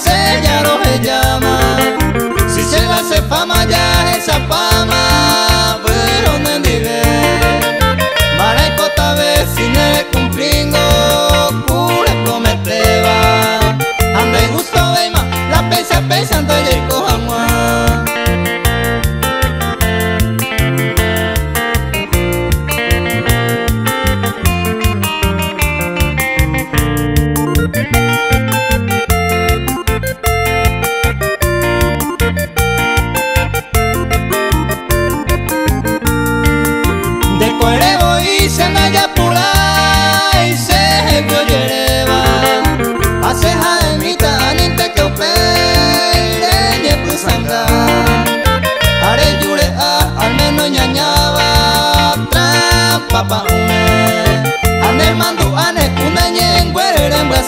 você